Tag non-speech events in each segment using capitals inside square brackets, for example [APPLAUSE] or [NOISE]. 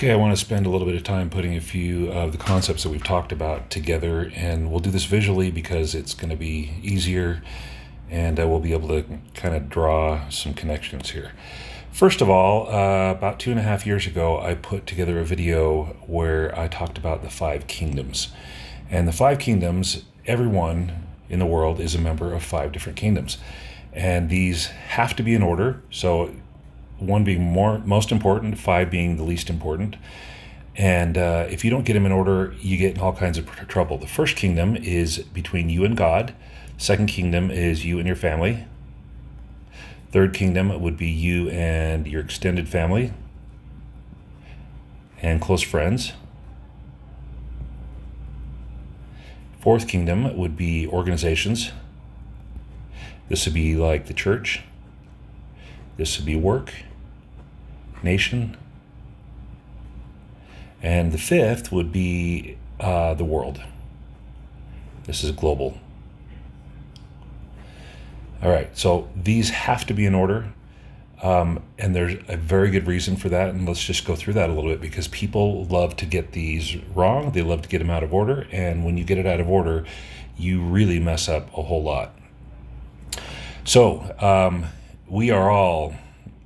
Okay, I want to spend a little bit of time putting a few of the concepts that we've talked about together, and we'll do this visually because it's going to be easier and uh, we'll be able to kind of draw some connections here. First of all, uh, about two and a half years ago, I put together a video where I talked about the five kingdoms. And the five kingdoms, everyone in the world is a member of five different kingdoms. And these have to be in order. So one being more most important, five being the least important. And uh, if you don't get them in order, you get in all kinds of trouble. The first kingdom is between you and God. Second kingdom is you and your family. Third kingdom would be you and your extended family and close friends. Fourth kingdom would be organizations. This would be like the church. This would be work nation. And the fifth would be uh, the world. This is global. All right, so these have to be in order. Um, and there's a very good reason for that. And let's just go through that a little bit because people love to get these wrong. They love to get them out of order. And when you get it out of order, you really mess up a whole lot. So um, we are all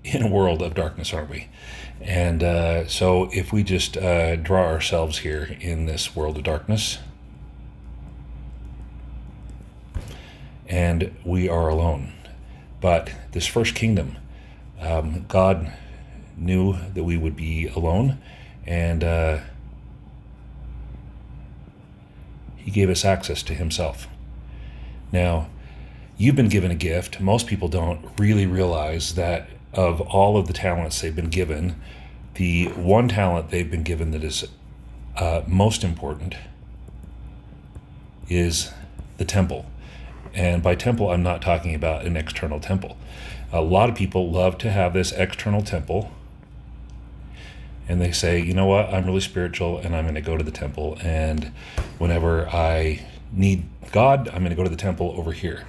in a world of darkness, aren't we? And uh, so, if we just uh, draw ourselves here in this world of darkness, and we are alone. But this first kingdom, um, God knew that we would be alone, and uh, He gave us access to Himself. Now, you've been given a gift. Most people don't really realize that of all of the talents they've been given, the one talent they've been given that is uh, most important is the temple. And by temple, I'm not talking about an external temple. A lot of people love to have this external temple, and they say, you know what, I'm really spiritual, and I'm going to go to the temple. And whenever I need God, I'm going to go to the temple over here.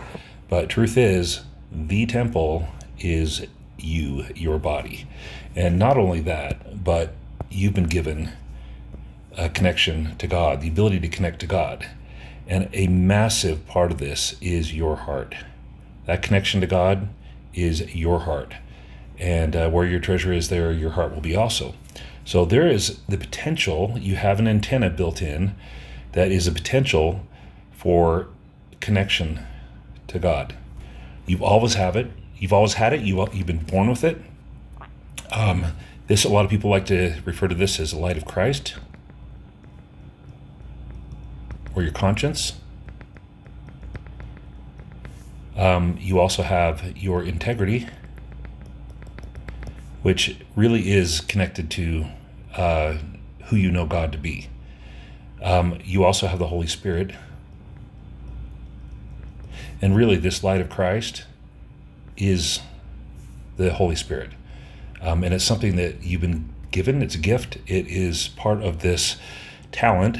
But truth is, the temple is you, your body. And not only that, but you've been given a connection to God, the ability to connect to God. And a massive part of this is your heart. That connection to God is your heart. And uh, where your treasure is, there your heart will be also. So there is the potential, you have an antenna built in that is a potential for connection to God. You always have it. You've always had it. You, you've been born with it. Um, this a lot of people like to refer to this as the light of Christ or your conscience. Um, you also have your integrity, which really is connected to uh, who you know God to be. Um, you also have the Holy Spirit. And really, this light of Christ is the Holy Spirit. Um, and it's something that you've been given, it's a gift, it is part of this talent.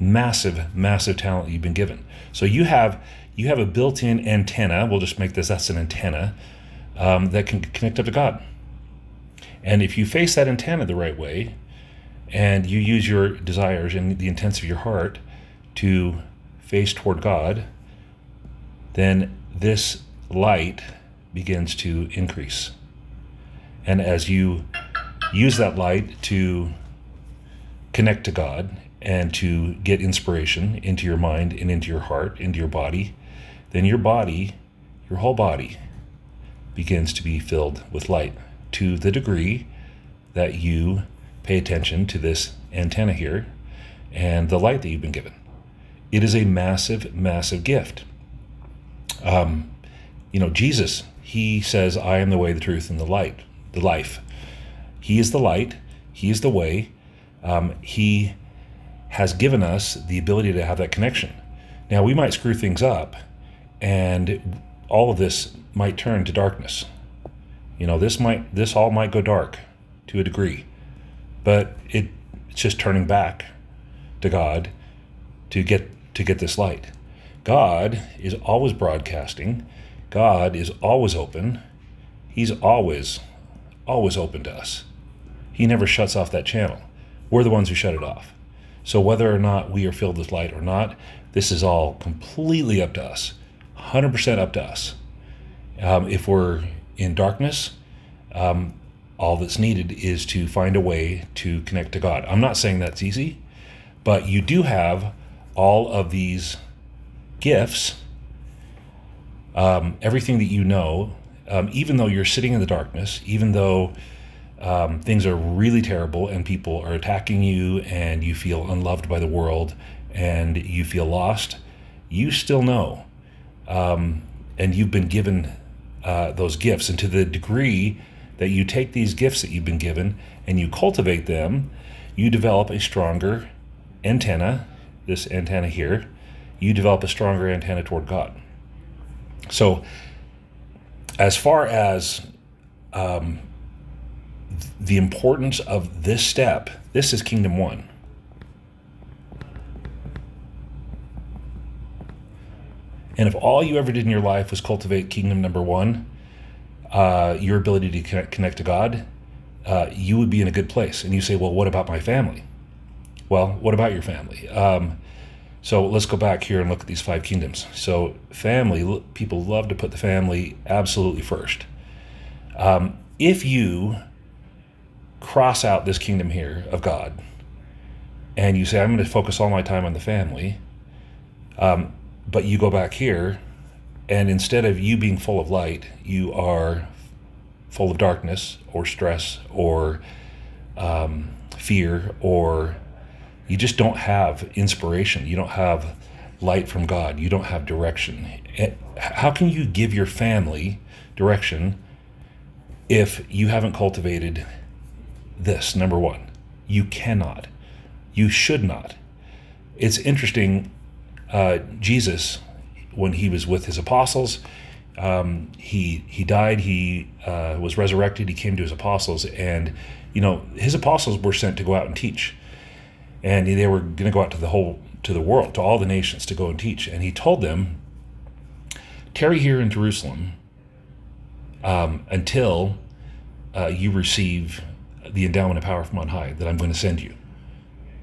Massive, massive talent you've been given. So you have you have a built-in antenna. We'll just make this that's an antenna um, that can connect up to God. And if you face that antenna the right way, and you use your desires and the intents of your heart to face toward God, then this light begins to increase. And as you use that light to connect to God and to get inspiration into your mind and into your heart, into your body, then your body, your whole body, begins to be filled with light to the degree that you pay attention to this antenna here and the light that you've been given. It is a massive, massive gift. Um, you know, Jesus, he says, I am the way, the truth, and the light, the life. He is the light, he is the way. Um, he has given us the ability to have that connection. Now, we might screw things up, and all of this might turn to darkness. You know, this might, this all might go dark to a degree, but it, it's just turning back to God to get to get this light. God is always broadcasting. God is always open. He's always, always open to us. He never shuts off that channel. We're the ones who shut it off. So whether or not we are filled with light or not, this is all completely up to us, 100% up to us. Um, if we're in darkness, um, all that's needed is to find a way to connect to God. I'm not saying that's easy, but you do have all of these gifts, um, everything that you know, um, even though you're sitting in the darkness, even though um, things are really terrible and people are attacking you and you feel unloved by the world and you feel lost, you still know. Um, and you've been given uh, those gifts. And to the degree that you take these gifts that you've been given and you cultivate them, you develop a stronger antenna, this antenna here, you develop a stronger antenna toward God. So, as far as um, the importance of this step, this is kingdom one. And if all you ever did in your life was cultivate kingdom number one, uh, your ability to connect, connect to God, uh, you would be in a good place. And you say, well, what about my family? Well, what about your family? Um, so let's go back here and look at these five kingdoms. So, family, people love to put the family absolutely first. Um, if you cross out this kingdom here of God and you say, I'm going to focus all my time on the family, um, but you go back here and instead of you being full of light, you are full of darkness or stress or um, fear or you just don't have inspiration. You don't have light from God. You don't have direction. Eh, how can you give your family direction if you haven't cultivated this? Number one, you cannot. You should not. It's interesting. Uh, Jesus when he was with his apostles. Um, he he died. He uh, was resurrected. He came to his apostles, and you know his apostles were sent to go out and teach, and they were going to go out to the whole to the world, to all the nations, to go and teach. And he told them, "Tarry here in Jerusalem um, until uh, you receive the endowment of power from on high that I'm going to send you."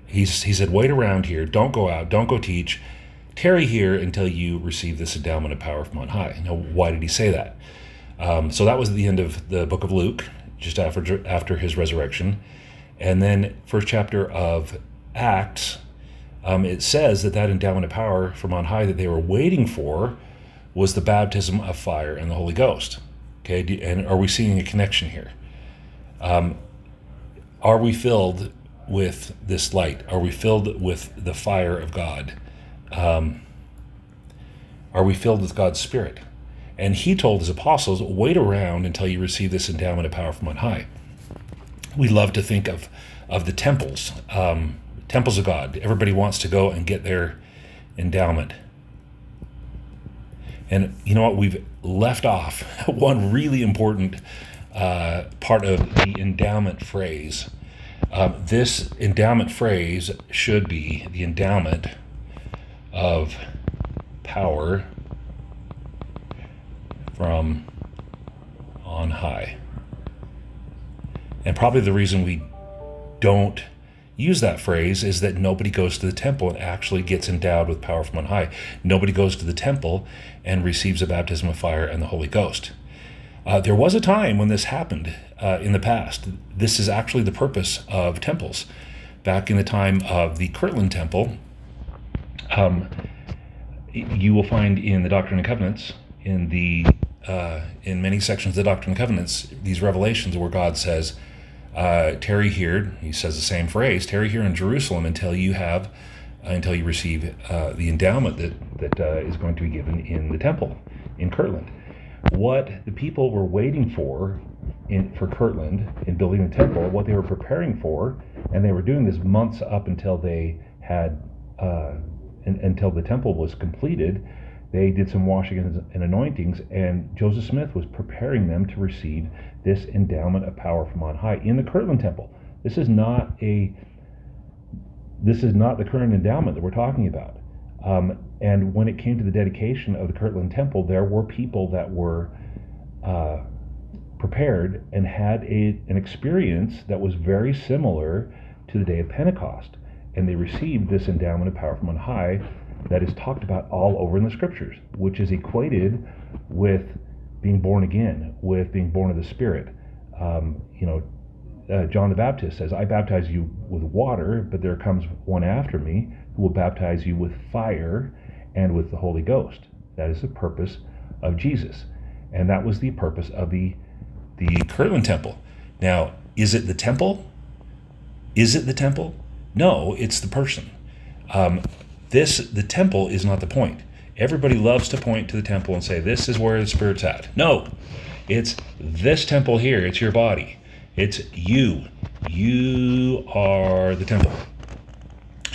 He's, he said, "Wait around here. Don't go out. Don't go teach." tarry here until you receive this endowment of power from on high. Now, why did he say that? Um, so that was the end of the book of Luke, just after after his resurrection, and then first chapter of Acts. Um, it says that that endowment of power from on high that they were waiting for was the baptism of fire and the Holy Ghost. Okay, and are we seeing a connection here? Um, are we filled with this light? Are we filled with the fire of God? um, are we filled with God's Spirit? And he told his apostles, wait around until you receive this endowment of power from on high. We love to think of, of the temples, um, temples of God. Everybody wants to go and get their endowment. And you know what? We've left off [LAUGHS] one really important uh, part of the endowment phrase. Um, this endowment phrase should be the endowment of power from on high. And probably the reason we don't use that phrase is that nobody goes to the temple and actually gets endowed with power from on high. Nobody goes to the temple and receives a baptism of fire and the Holy Ghost. Uh, there was a time when this happened uh, in the past. This is actually the purpose of temples. Back in the time of the Kirtland Temple, um, you will find in the Doctrine and Covenants, in the uh, in many sections of the Doctrine and Covenants, these revelations where God says, uh, "Tarry here." He says the same phrase, "Tarry here in Jerusalem until you have." Uh, until you receive uh, the endowment that that uh, is going to be given in the temple in Kirtland. What the people were waiting for in, for Kirtland in building the temple, what they were preparing for, and they were doing this months up until they had uh, until the temple was completed, they did some washing and anointings, and Joseph Smith was preparing them to receive this endowment of power from on high in the Kirtland Temple. This is not a this is not the current endowment that we're talking about. Um, and when it came to the dedication of the Kirtland Temple, there were people that were uh, prepared and had a, an experience that was very similar to the day of Pentecost. And they received this endowment of power from on high that is talked about all over in the scriptures, which is equated with being born again, with being born of the Spirit. Um, you know, uh, John the Baptist says, I baptize you with water, but there comes one after me who will baptize you with fire and with the Holy Ghost. That is the purpose of Jesus. And that was the purpose of the, the Kirtland Temple. Now, is it the temple? Is it the temple? No, it's the person. Um, this the temple is not the point. Everybody loves to point to the temple and say, This is where the Spirit's at. No, it's this temple here. It's your body. It's you. You are the temple.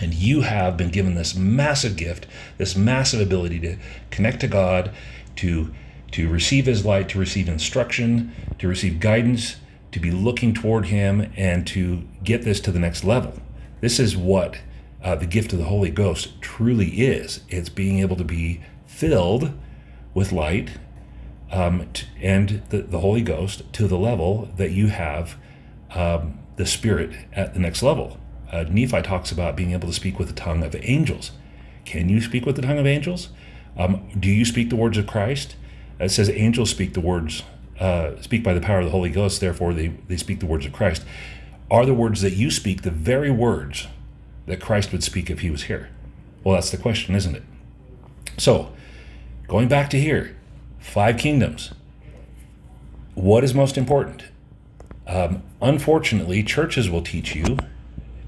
And you have been given this massive gift, this massive ability to connect to God, to, to receive His light, to receive instruction, to receive guidance, to be looking toward Him, and to get this to the next level. This is what uh, the gift of the Holy Ghost truly is. It's being able to be filled with light um, t- and the, the Holy Ghost to the level that you have um, the Spirit at the next level. Uh, Nephi talks about being able to speak with the tongue of angels. Can you speak with the tongue of angels? Um, do you speak the words of Christ? It says angels speak the words, uh, speak by the power of the Holy Ghost, therefore they, they speak the words of Christ. Are the words that you speak the very words that Christ would speak if he was here? Well, that's the question, isn't it? So, going back to here, five kingdoms. What is most important? Um, unfortunately, churches will teach you,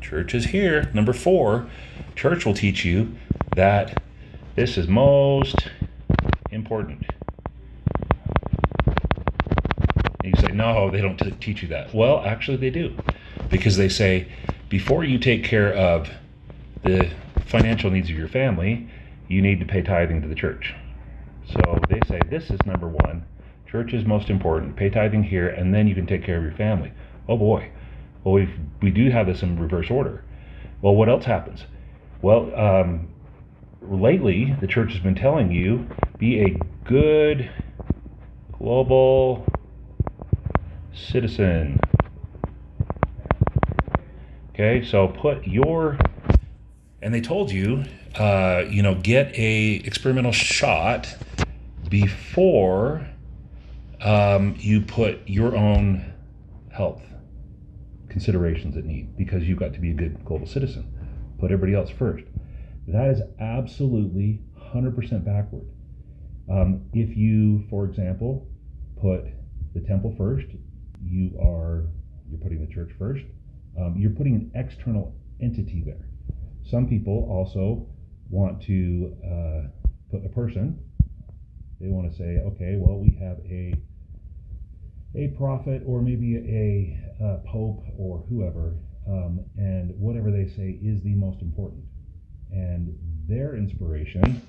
church is here, number four, church will teach you that this is most important. And you say, no, they don't t- teach you that. Well, actually, they do. Because they say, before you take care of the financial needs of your family, you need to pay tithing to the church. So they say this is number one. Church is most important. Pay tithing here, and then you can take care of your family. Oh boy. Well, we we do have this in reverse order. Well, what else happens? Well, um, lately the church has been telling you be a good global citizen. Okay, so put your, and they told you, uh, you know, get a experimental shot before um, you put your own health considerations at need because you've got to be a good global citizen. Put everybody else first. That is absolutely 100% backward. Um, if you, for example, put the temple first, you are you're putting the church first um, you're putting an external entity there. Some people also want to uh, put a person. They want to say, okay, well, we have a a prophet or maybe a, a pope or whoever, um, and whatever they say is the most important. And their inspiration,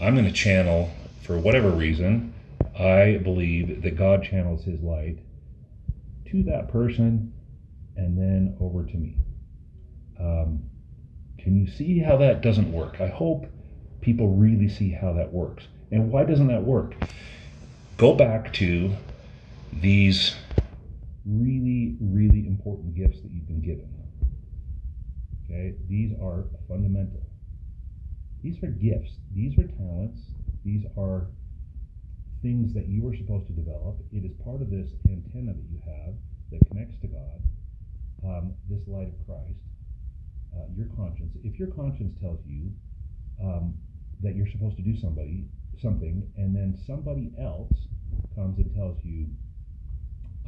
I'm going to channel for whatever reason. I believe that God channels His light to that person and then over to me. Um, can you see how that doesn't work? I hope people really see how that works. And why doesn't that work? Go back to these really, really important gifts that you've been given. Okay, these are fundamental. These are gifts, these are talents, these are things that you are supposed to develop. It is part of this antenna that you have that connects to God um, this light of Christ, uh, your conscience, if your conscience tells you um, that you're supposed to do somebody something, and then somebody else comes and tells you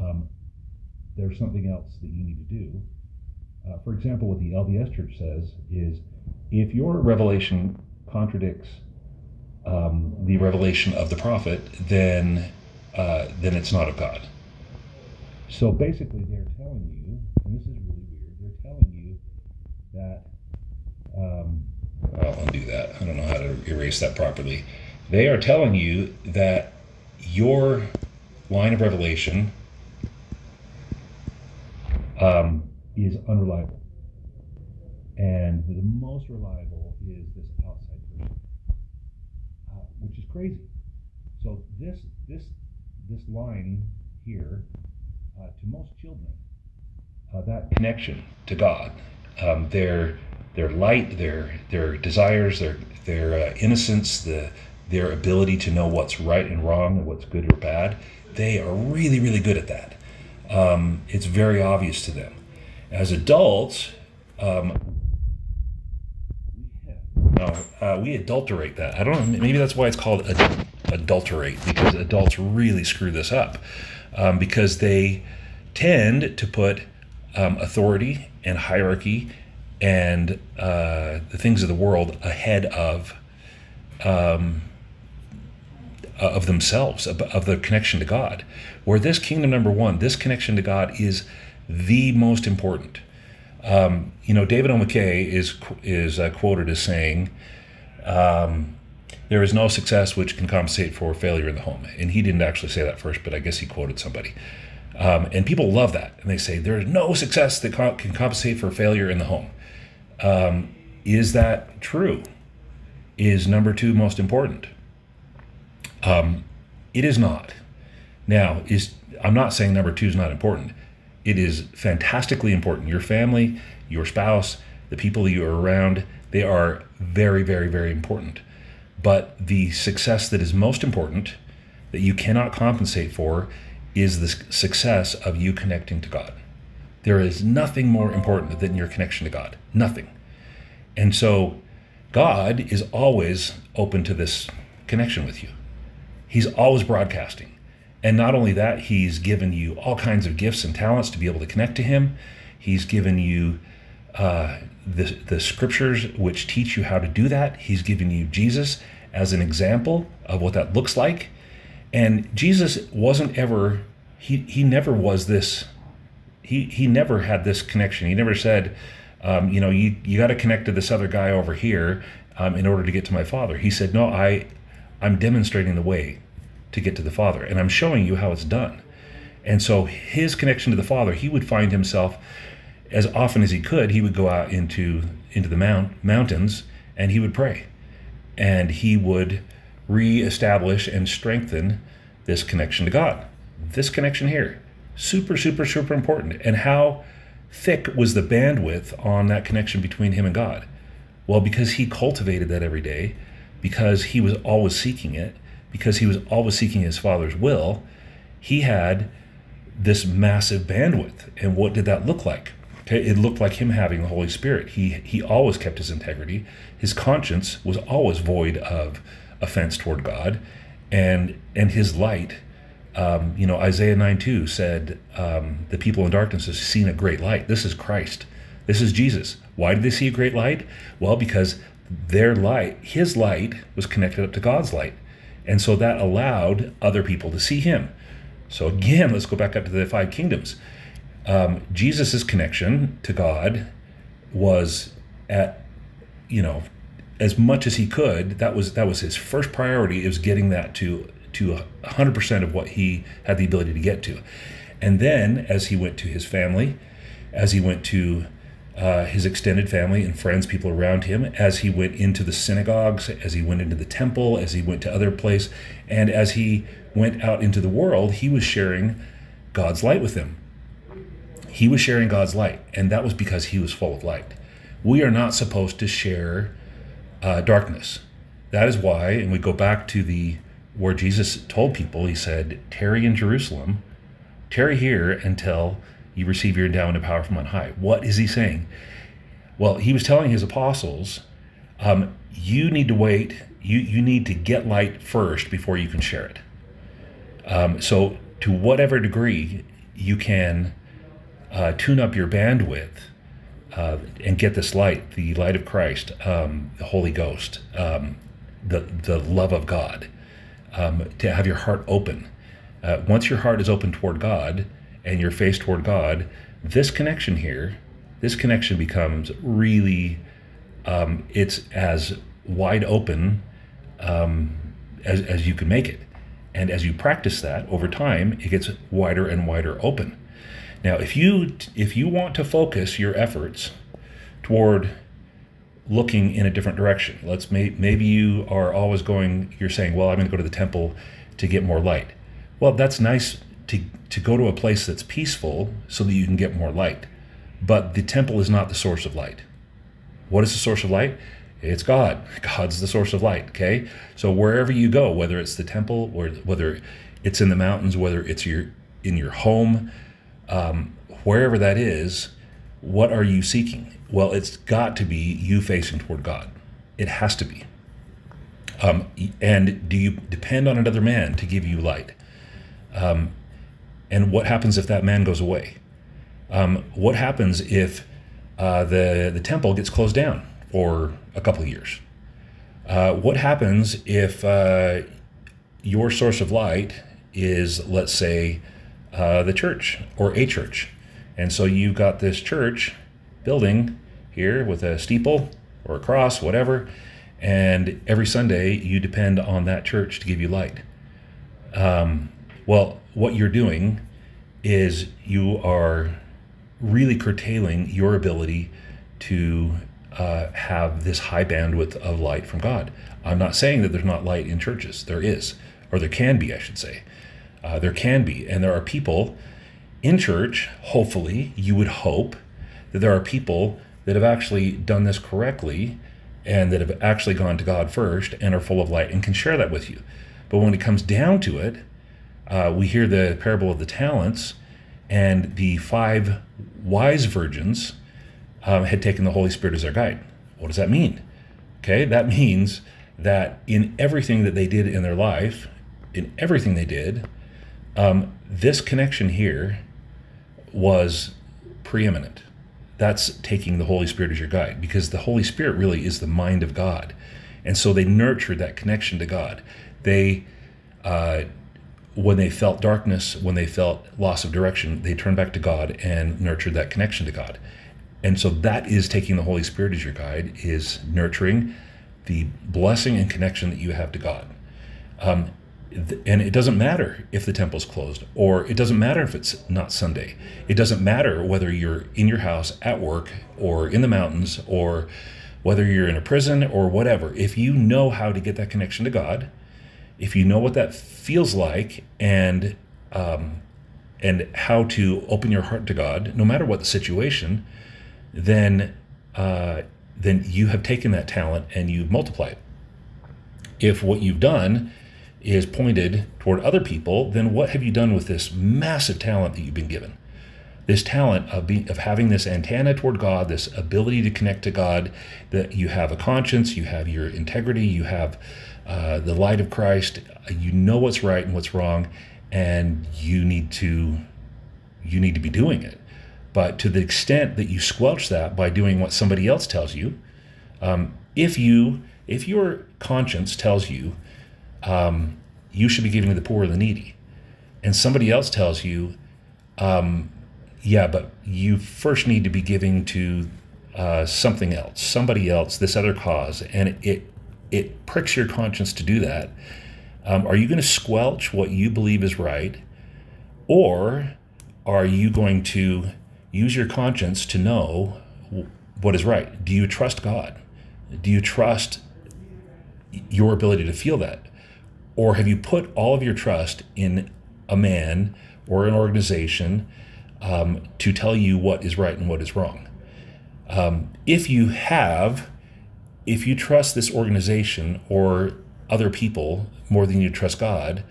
um, there's something else that you need to do. Uh, for example, what the LDS Church says is if your revelation contradicts um, the revelation of the prophet, then uh, then it's not of God. So basically, they're telling you, and this is really weird, they're telling you that. Um, I'll undo that. I don't know how to erase that properly. They are telling you that your line of revelation um, is unreliable. And the most reliable is this outside person, uh, which is crazy. So this this this line here uh, to most children, uh, that connection to God, um, their their light, their their desires, their their uh, innocence, the their ability to know what's right and wrong and what's good or bad, they are really really good at that. Um, it's very obvious to them. As adults, um, no, uh, we adulterate that. I don't know. Maybe that's why it's called ad- adulterate because adults really screw this up um, because they tend to put um, authority and hierarchy and uh, the things of the world ahead of um, of themselves, of, of the connection to God. Where this kingdom number one, this connection to God is the most important. Um, you know, David O. McKay is is uh, quoted as saying, um, "There is no success which can compensate for failure in the home." And he didn't actually say that first, but I guess he quoted somebody. Um, and people love that, and they say there is no success that co- can compensate for failure in the home. Um, is that true? Is number two most important? Um, it is not. Now, is I'm not saying number two is not important. It is fantastically important. Your family, your spouse, the people you are around, they are very, very, very important. But the success that is most important, that you cannot compensate for, is the success of you connecting to God. There is nothing more important than your connection to God. Nothing. And so God is always open to this connection with you. He's always broadcasting. And not only that, he's given you all kinds of gifts and talents to be able to connect to him. He's given you uh, the, the scriptures which teach you how to do that. He's given you Jesus as an example of what that looks like. And Jesus wasn't ever, he, he never was this, he, he never had this connection. He never said, um, you know, you, you got to connect to this other guy over here um, in order to get to my father. He said, no, I, I'm demonstrating the way to get to the Father, and I'm showing you how it's done. And so his connection to the Father, he would find himself as often as he could, he would go out into into the mount, mountains and he would pray. And he would reestablish and strengthen this connection to God. This connection here, super, super, super important. And how thick was the bandwidth on that connection between him and God? Well, because he cultivated that every day, because he was always seeking it, because he was always seeking his father's will, he had this massive bandwidth. And what did that look like? Okay, it looked like him having the Holy Spirit. He he always kept his integrity. His conscience was always void of offense toward God, and and his light. Um, you know, Isaiah 9 2 said, um, The people in darkness have seen a great light. This is Christ. This is Jesus. Why did they see a great light? Well, because their light, his light, was connected up to God's light. And so that allowed other people to see him. So again, let's go back up to the five kingdoms. Um, Jesus' connection to God was at, you know, as much as he could. That was that was his first priority. Is getting that to to 100% of what he had the ability to get to. And then as he went to his family, as he went to uh, his extended family and friends, people around him, as he went into the synagogues, as he went into the temple, as he went to other places, and as he went out into the world, he was sharing God's light with them. He was sharing God's light, and that was because he was full of light. We are not supposed to share uh, darkness. That is why, and we go back to the where Jesus told people, he said, "Tarry in Jerusalem, tarry here until." you receive your endowment of power from on high. What is he saying? Well, he was telling his apostles, um, you need to wait, you, you need to get light first before you can share it. Um, so, to whatever degree you can uh, tune up your bandwidth uh, and get this light, the light of Christ, um, the Holy Ghost, um, the, the love of God, um, to have your heart open. Uh, once your heart is open toward God, and your face toward God, this connection here, this connection becomes really, um, it's as wide open um, as, as you can make it. And as you practice that over time, it gets wider and wider open. Now, if you if you want to focus your efforts toward looking in a different direction, let's may, maybe you are always going. You're saying, "Well, I'm going to go to the temple to get more light." Well, that's nice to, to go to a place that's peaceful so that you can get more light. But the temple is not the source of light. What is the source of light? It's God. [LAUGHS] God's the source of light. Okay. So wherever you go, whether it's the temple or whether it's in the mountains, whether it's your in your home, um, wherever that is, what are you seeking? Well, it's got to be you facing toward God. It has to be. Um, and do you depend on another man to give you light? Um, and what happens if that man goes away? Um, what happens if uh, the the temple gets closed down for a couple of years? Uh, what happens if uh, your source of light is, let's say, uh, the church or a church? And so you've got this church building here with a steeple or a cross, whatever, and every Sunday you depend on that church to give you light. Um, well, what you're doing is you are really curtailing your ability to uh, have this high bandwidth of light from God. I'm not saying that there's not light in churches. There is, or there can be, I should say. Uh, there can be. And there are people in church, hopefully, you would hope that there are people that have actually done this correctly and that have actually gone to God first and are full of light and can share that with you. But when it comes down to it, uh, we hear the parable of the talents, and the five wise virgins um, had taken the Holy Spirit as their guide. What does that mean? Okay, that [LAUGHS] means that in everything that they did in their life, in everything they did, um, this connection here was preeminent. That's taking the Holy Spirit as your guide because the Holy Spirit really is the mind of God. And so they nurtured that connection to God. They, uh, when they felt darkness, when they felt loss of direction, they turned back to God and nurtured that connection to God. And so that is taking the Holy Spirit as your guide, is nurturing the blessing and connection that you have to God. Um, and it doesn't matter if the temple's closed or it doesn't matter if it's not sunday. It doesn't matter whether you're in your house at work or in the mountains or whether you're in a prison or whatever. If you know how to get that connection to god if you know what that feels like and um, and how to open your heart to god no matter what the situation then uh, then you have taken that talent and you've multiplied it. If what you've done is pointed toward other people, then what have you done with this massive talent that you've been given? This talent of being of having this antenna toward God, this ability to connect to God, that you have a conscience, you have your integrity, you have uh, the light of Christ, you know what's right and what's wrong, and you need to you need to be doing it. But to the extent that you squelch that by doing what somebody else tells you, um, if you if your conscience tells you um, you should be giving to the poor and the needy. And somebody else tells you, um, yeah, but you first need to be giving to uh, something else, somebody else, this other cause, and it it, it pricks your conscience to do that. Um, are you going to squelch what you believe is right, or are you going to use your conscience to know what is right? Do you trust God? Do you trust your ability to feel that? Or have you put all of your trust in a man or an organization um, to tell you what is right and what is wrong? Um, if you have, if you trust this organization or other people more than you trust God,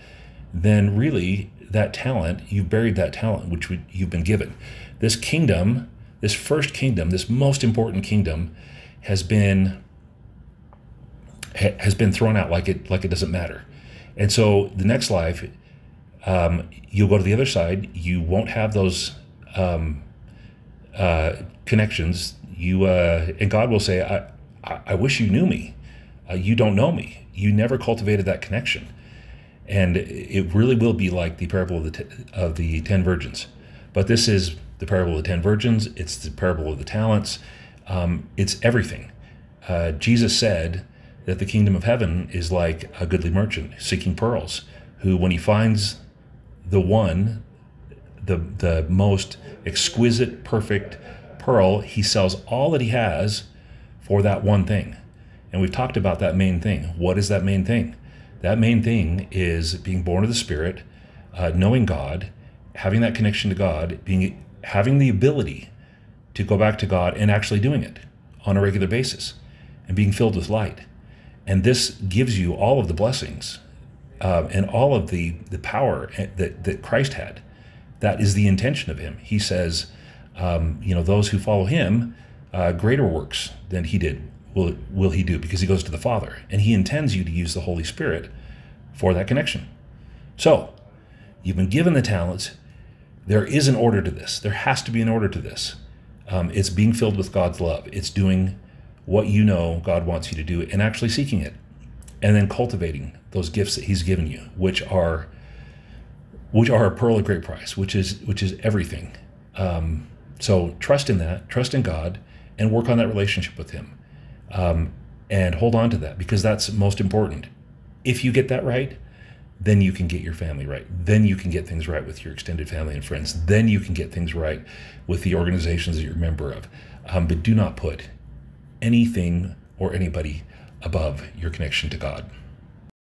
then really that talent, you've buried that talent which you've been given. This kingdom, this first kingdom, this most important kingdom, has been has been thrown out like it like it doesn't matter. And so the next life, um, you'll go to the other side. You won't have those um, uh, connections. You uh, and God will say, I, I, wish you knew me. Uh, you don't know me. You never cultivated that connection." And it really will be like the parable of the t- of the ten virgins. But this is the parable of the ten virgins. It's the parable of the talents. Um, it's everything. Uh, Jesus said that the kingdom of heaven is like a goodly merchant seeking pearls, who, when he finds the one, the, the most exquisite, perfect pearl, he sells all that he has for that one thing. And we've talked about that main thing. What is that main thing? That main thing is being born of the Spirit, uh, knowing God, having that connection to God, being having the ability to go back to God and actually doing it on a regular basis and being filled with light. And this gives you all of the blessings uh, and all of the, the power that, that Christ had. That is the intention of him. He says, um, you know, those who follow him, uh, greater works than he did will, will he do because he goes to the Father. And he intends you to use the Holy Spirit for that connection. So, you've been given the talents. There is an order to this. There has to be an order to this. Um, it's being filled with God's love. It's doing what you know God wants you to do and actually seeking it. And then cultivating those gifts that He's given you, which are which are a pearl of great price, which is which is everything. Um, so trust in that, trust in God, and work on that relationship with Him, um, and hold on to that because that's most important. If you get that right, then you can get your family right. Then you can get things right with your extended family and friends. Then you can get things right with the organizations that you're a member of. Um, but do not put anything or anybody above your connection to God.